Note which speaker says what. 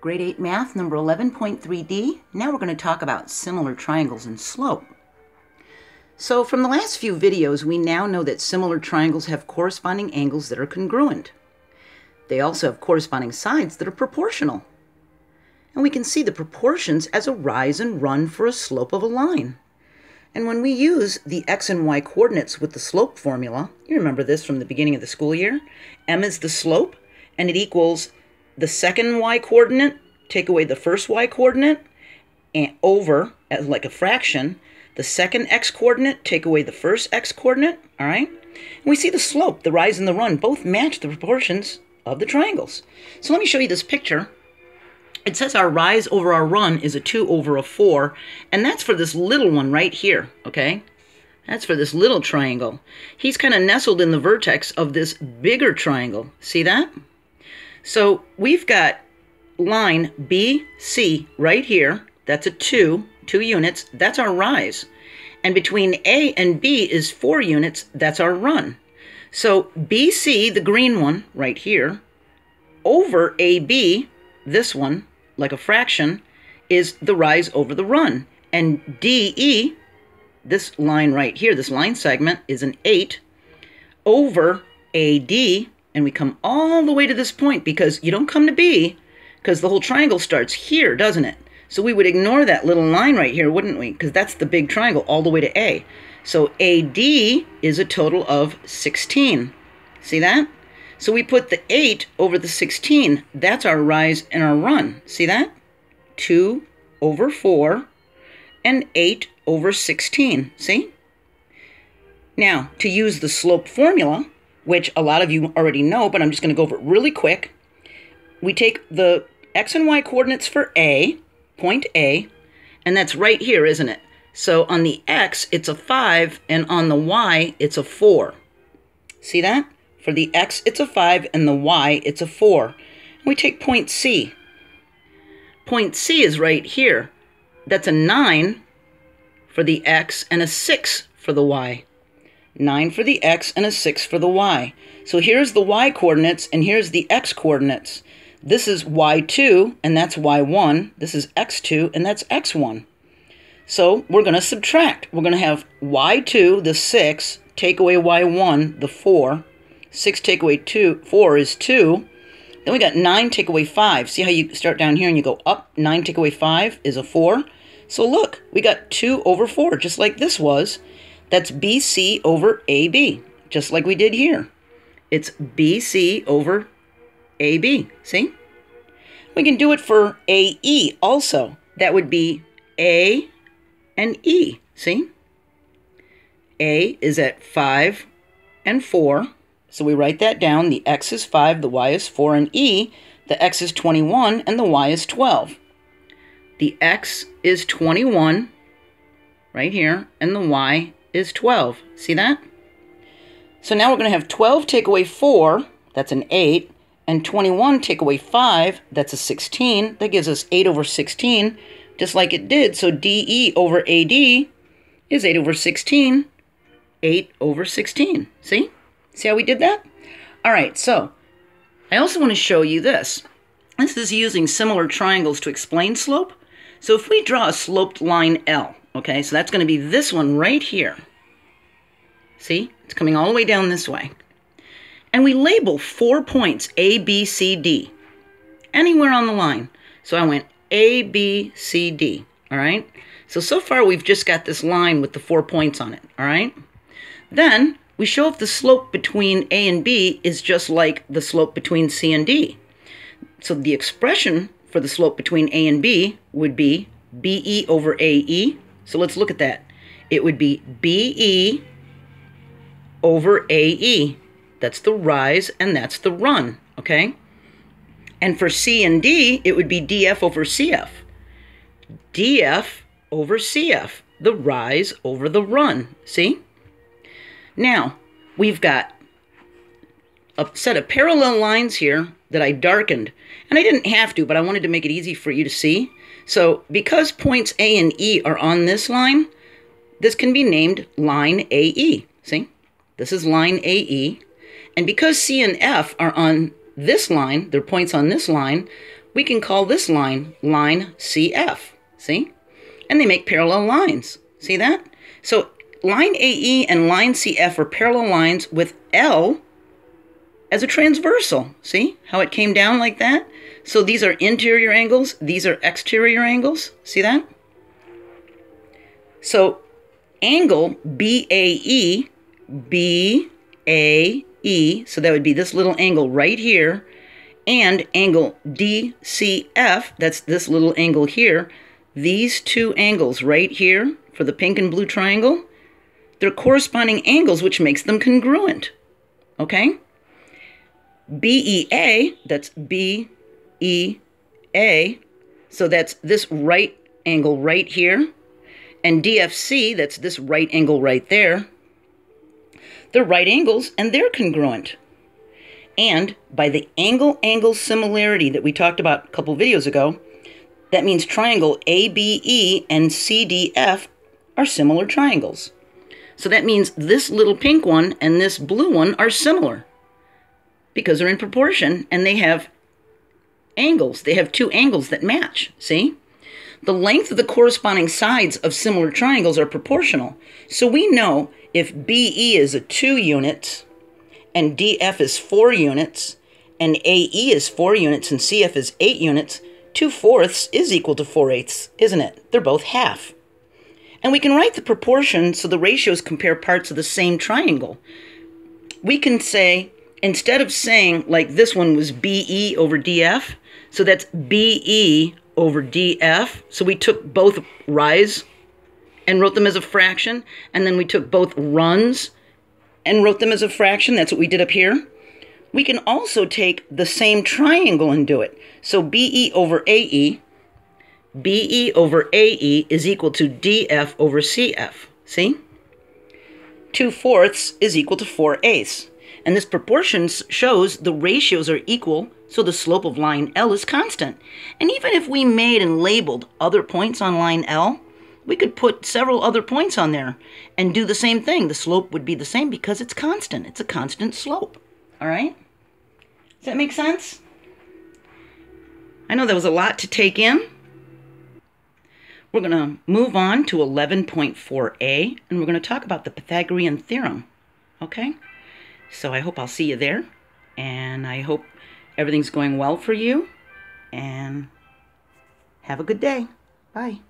Speaker 1: Grade 8 Math, number 11.3d. Now we're going to talk about similar triangles and slope. So from the last few videos, we now know that similar triangles have corresponding angles that are congruent. They also have corresponding sides that are proportional. And we can see the proportions as a rise and run for a slope of a line. And when we use the x and y coordinates with the slope formula, you remember this from the beginning of the school year, m is the slope, and it equals the second y coordinate, take away the first y coordinate, and over, as like a fraction, the second x coordinate, take away the first x coordinate, all right? And we see the slope, the rise and the run, both match the proportions of the triangles. So let me show you this picture. It says our rise over our run is a 2 over a 4, and that's for this little one right here, okay? That's for this little triangle. He's kind of nestled in the vertex of this bigger triangle. See that? So we've got line BC right here. That's a 2, 2 units. That's our rise. And between A and B is 4 units. That's our run. So BC, the green one right here, over AB, this one, like a fraction, is the rise over the run. And DE, this line right here, this line segment, is an 8 over AD, and we come all the way to this point because you don't come to B because the whole triangle starts here, doesn't it? So we would ignore that little line right here, wouldn't we? Because that's the big triangle all the way to A. So AD is a total of 16. See that? So we put the 8 over the 16. That's our rise and our run. See that? 2 over 4 and 8 over 16. See? Now, to use the slope formula, which a lot of you already know, but I'm just going to go over it really quick. We take the x and y coordinates for A, point A, and that's right here, isn't it? So on the x, it's a 5, and on the y, it's a 4. See that? For the x, it's a 5, and the y, it's a 4. We take point C. Point C is right here. That's a 9 for the x and a 6 for the y. 9 for the x, and a 6 for the y. So here's the y coordinates, and here's the x coordinates. This is y2, and that's y1. This is x2, and that's x1. So we're going to subtract. We're going to have y2, the 6, take away y1, the 4. 6 take away 2, 4 is 2. Then we got 9 take away 5. See how you start down here and you go up? 9 take away 5 is a 4. So look, we got 2 over 4, just like this was. That's BC over AB, just like we did here. It's BC over AB, see? We can do it for AE also. That would be A and E, see? A is at 5 and 4, so we write that down. The X is 5, the Y is 4, and E, the X is 21, and the Y is 12. The X is 21 right here, and the Y is 12. See that? So now we're going to have 12 take away 4, that's an 8, and 21 take away 5, that's a 16. That gives us 8 over 16, just like it did. So DE over AD is 8 over 16, 8 over 16. See? See how we did that? All right, so I also want to show you this. This is using similar triangles to explain slope. So if we draw a sloped line L, Okay, so that's going to be this one right here. See? It's coming all the way down this way. And we label four points, A, B, C, D, anywhere on the line. So I went A, B, C, D, all right? So, so far we've just got this line with the four points on it, all right? Then we show if the slope between A and B is just like the slope between C and D. So the expression for the slope between A and B would be BE over AE so let's look at that. It would be BE over AE. That's the rise and that's the run, okay? And for C and D, it would be DF over CF. DF over CF, the rise over the run, see? Now, we've got a set of parallel lines here that I darkened. And I didn't have to, but I wanted to make it easy for you to see. So because points A and E are on this line, this can be named line AE. See? This is line AE. And because C and F are on this line, they're points on this line, we can call this line line CF. See? And they make parallel lines. See that? So line AE and line CF are parallel lines with L as a transversal. See how it came down like that? So these are interior angles, these are exterior angles. See that? So angle BAE, BAE, so that would be this little angle right here, and angle DCF, that's this little angle here, these two angles right here for the pink and blue triangle, they're corresponding angles which makes them congruent. Okay? BEA, that's BEA, so that's this right angle right here, and DFC, that's this right angle right there, they're right angles and they're congruent. And by the angle-angle similarity that we talked about a couple videos ago, that means triangle ABE and CDF are similar triangles. So that means this little pink one and this blue one are similar because they're in proportion and they have angles. They have two angles that match, see? The length of the corresponding sides of similar triangles are proportional. So we know if BE is a 2 units and DF is 4 units and AE is 4 units and CF is 8 units, 2 fourths is equal to 4 eighths, isn't it? They're both half. And we can write the proportion so the ratios compare parts of the same triangle. We can say, instead of saying like this one was BE over DF, so that's BE over DF. So we took both rise and wrote them as a fraction, and then we took both runs and wrote them as a fraction. That's what we did up here. We can also take the same triangle and do it. So BE over AE, BE over AE is equal to DF over CF. See? 2 fourths is equal to 4 eighths. And this proportion shows the ratios are equal, so the slope of line L is constant. And even if we made and labeled other points on line L, we could put several other points on there and do the same thing. The slope would be the same because it's constant. It's a constant slope. All right? Does that make sense? I know that was a lot to take in. We're going to move on to 11.4a, and we're going to talk about the Pythagorean theorem. Okay? So I hope I'll see you there, and I hope everything's going well for you, and have a good day. Bye.